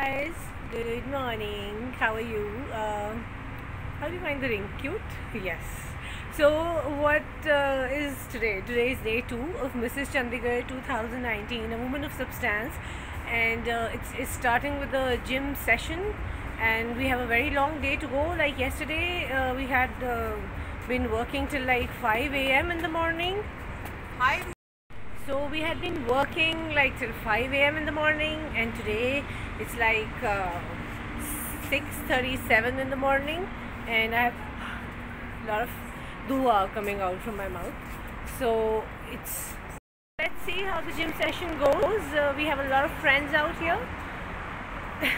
guys, good morning. How are you? Uh, how do you find the ring? Cute? Yes. So, what uh, is today? Today is day two of Mrs. Chandigarh 2019, a woman of substance, and uh, it's, it's starting with the gym session. And we have a very long day to go. Like yesterday, uh, we had uh, been working till like 5 a.m. in the morning. Hi. So we had been working like till 5 a.m. in the morning, and today it's like uh, 6:37 in the morning, and I have a lot of dua coming out from my mouth. So it's let's see how the gym session goes. Uh, we have a lot of friends out here,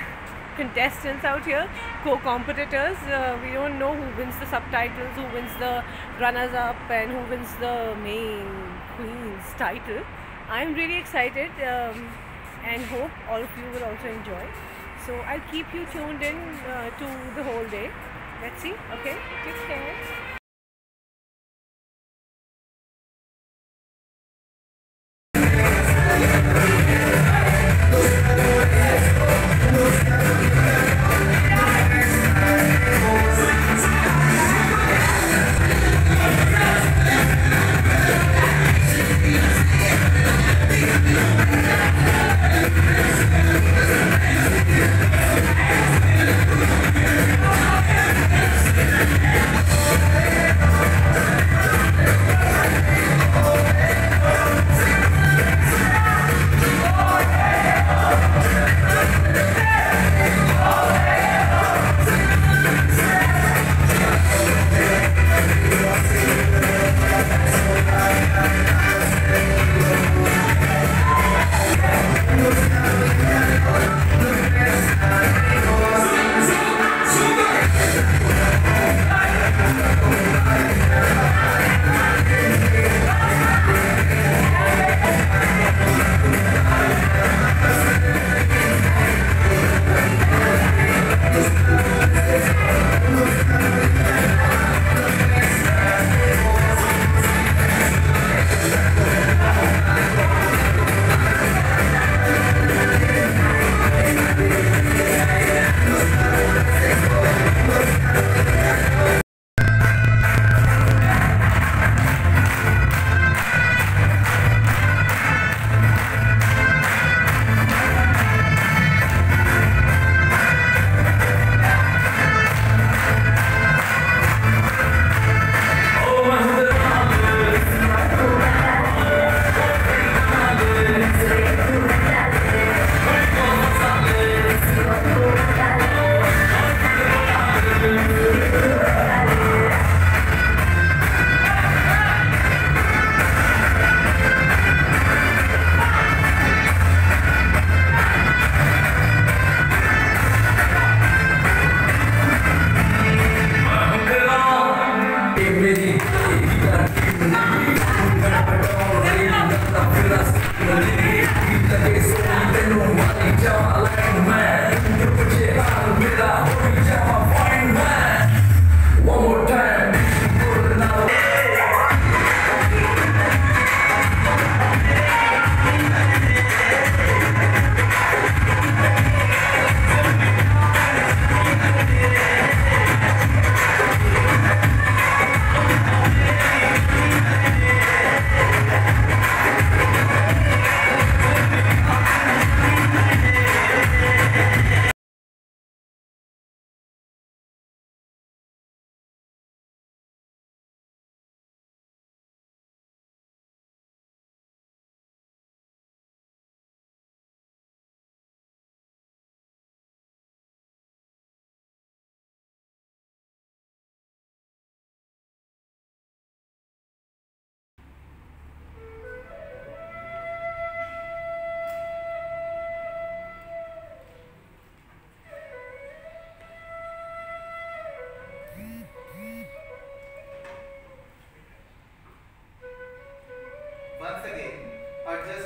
contestants out here, co-competitors. Uh, we don't know who wins the subtitles, who wins the runners-up, and who wins the main queen's title. I'm really excited um, and hope all of you will also enjoy. So I'll keep you tuned in uh, to the whole day. Let's see. Okay. Take care.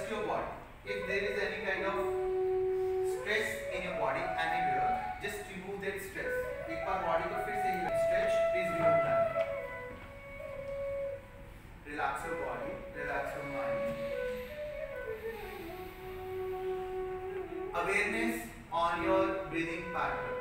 adjust your body. If there is any kind of stress in your body anywhere, just remove that stress. एक बार body को फिर से stretch, please remove that. Relax your body, relax your mind. Awareness on your breathing pattern.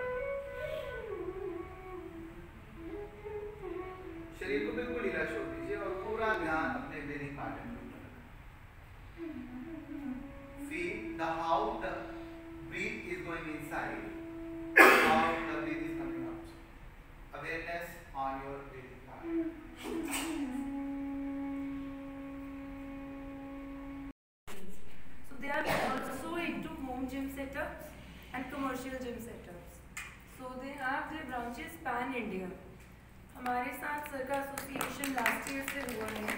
Is how the breath is coming out. Awareness on your breathing pattern. So they are also into home gym setups and commercial gym setups. So they have their branches pan India. हमारे साथ sir का association last year से हुआ है